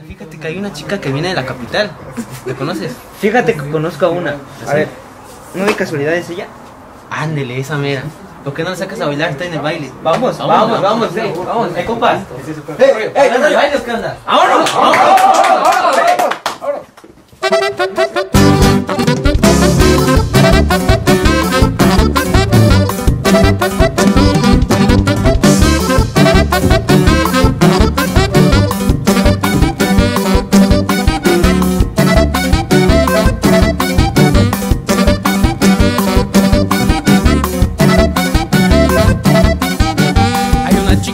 Fíjate que hay una chica que viene de la capital. ¿La conoces? Fíjate que conozco a una. A ver, ¿no de casualidad es ella? Ándele, esa mera. ¿Por qué no la sacas a bailar? Está en el baile. Vamos, vamos, vamos, vamos. Eh. ¡Eh, eh! ¿Dónde bailes, qué onda? ¡Vámonos! ¡Vámonos!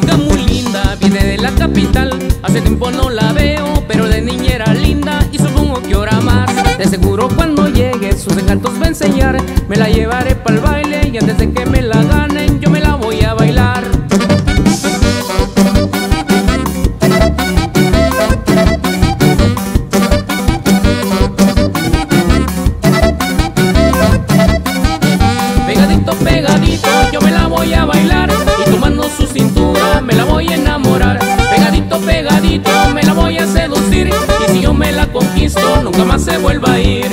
Chica muy linda, viene de la capital. Hace tiempo no la veo, pero de niña era linda y supongo que ahora más. De seguro cuando llegue sus encantos va a enseñar. Me la llevaré para el baile se vuelva a ir.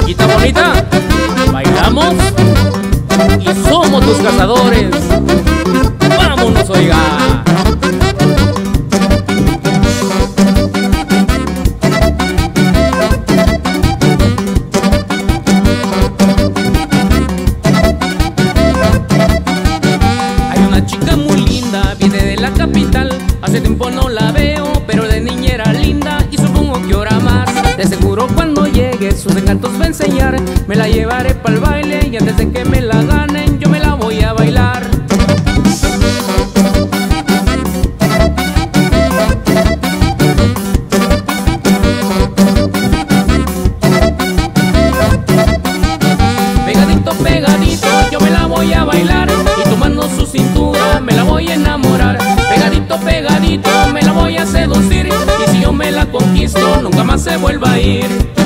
Chiquita bonita, bailamos y somos tus cazadores. Vámonos, oiga. Hay una chica muy linda, viene de la capital. Hace tiempo no cuando llegue sus encantos va a enseñar. Me la llevaré para el baile y antes de que me la ganen, yo me la voy a bailar. Pegadito, pegadito, yo me la voy a bailar y tomando su cintura me la voy a enamorar. Pegadito, pegadito, me la voy a seducir y si yo me la conquisto nunca más se vuelva a ir.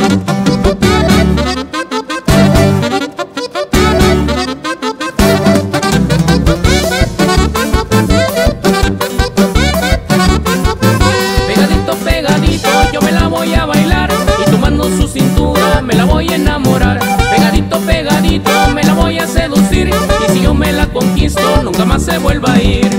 conquistó nunca más se vuelva a ir.